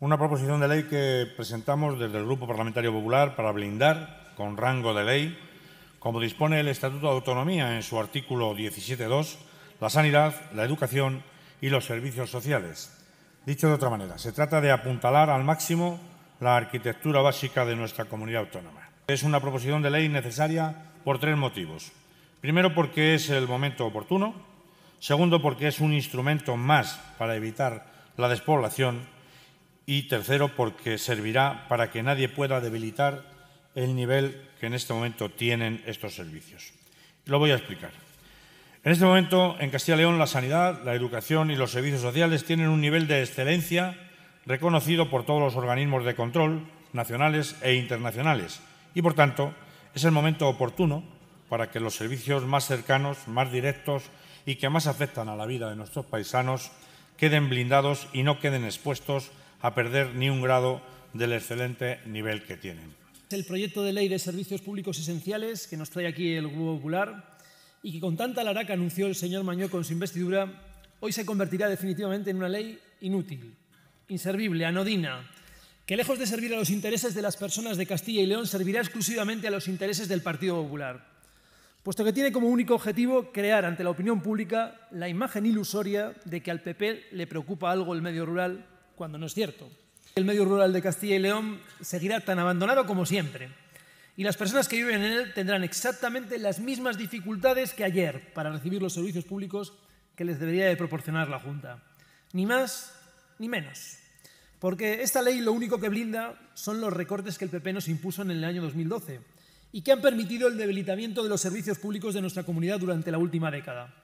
Una proposición de ley que presentamos desde el Grupo Parlamentario Popular para blindar, con rango de ley, como dispone el Estatuto de Autonomía en su artículo 17.2, la sanidad, la educación y los servicios sociales. Dicho de otra manera, se trata de apuntalar al máximo la arquitectura básica de nuestra comunidad autónoma. Es una proposición de ley necesaria por tres motivos. Primero, porque es el momento oportuno. Segundo, porque es un instrumento más para evitar la despoblación y tercero, porque servirá para que nadie pueda debilitar el nivel que en este momento tienen estos servicios. Lo voy a explicar. En este momento, en Castilla y León, la sanidad, la educación y los servicios sociales tienen un nivel de excelencia reconocido por todos los organismos de control nacionales e internacionales y, por tanto, es el momento oportuno para que los servicios más cercanos, más directos y que más afectan a la vida de nuestros paisanos queden blindados y no queden expuestos a perder ni un grado del excelente nivel que tienen. El proyecto de ley de servicios públicos esenciales que nos trae aquí el Grupo Popular y que con tanta laraca anunció el señor Mañó con su investidura, hoy se convertirá definitivamente en una ley inútil, inservible, anodina, que lejos de servir a los intereses de las personas de Castilla y León, servirá exclusivamente a los intereses del Partido Popular, puesto que tiene como único objetivo crear ante la opinión pública la imagen ilusoria de que al PP le preocupa algo el medio rural cuando no es cierto. El medio rural de Castilla y León seguirá tan abandonado como siempre. Y las personas que viven en él tendrán exactamente las mismas dificultades que ayer para recibir los servicios públicos que les debería de proporcionar la Junta. Ni más ni menos. Porque esta ley lo único que blinda son los recortes que el PP nos impuso en el año 2012 y que han permitido el debilitamiento de los servicios públicos de nuestra comunidad durante la última década.